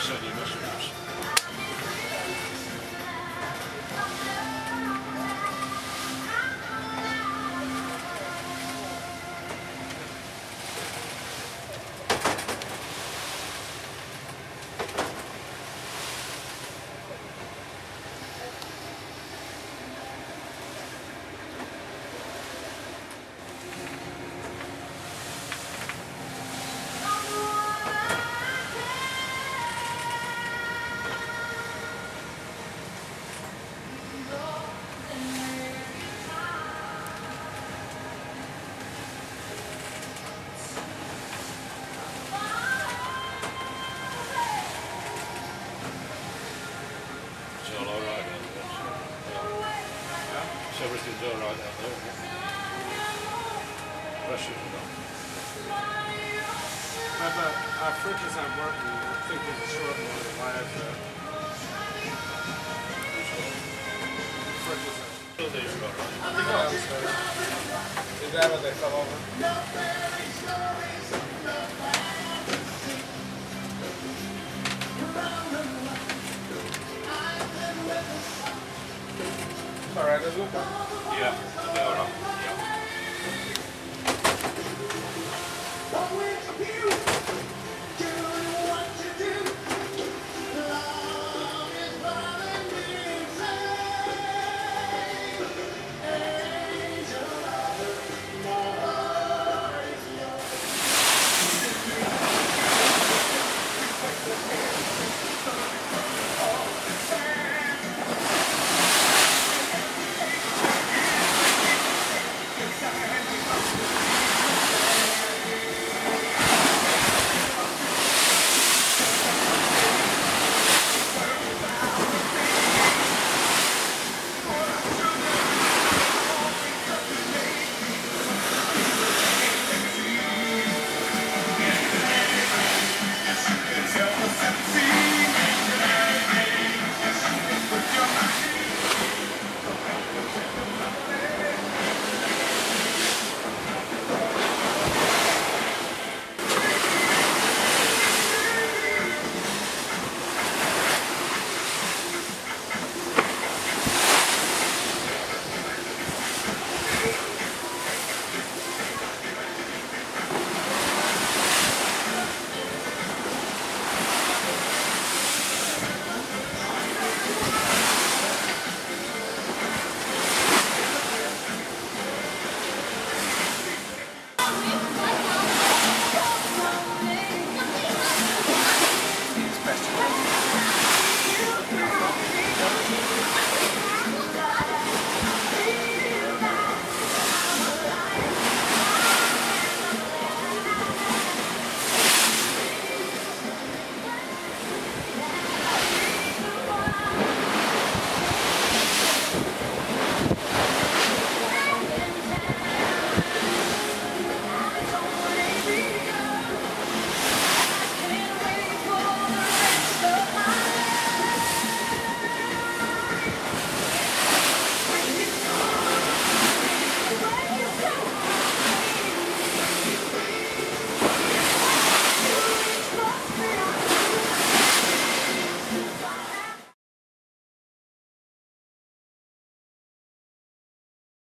percent. All right down there. isn't it? No. But our uh, fridges aren't working. I think there's a short one of the wires there. Fridges are. Still there, all right. I think downstairs. Is that what they fell over? alright as well? Yeah, it'll be alright. Yeah.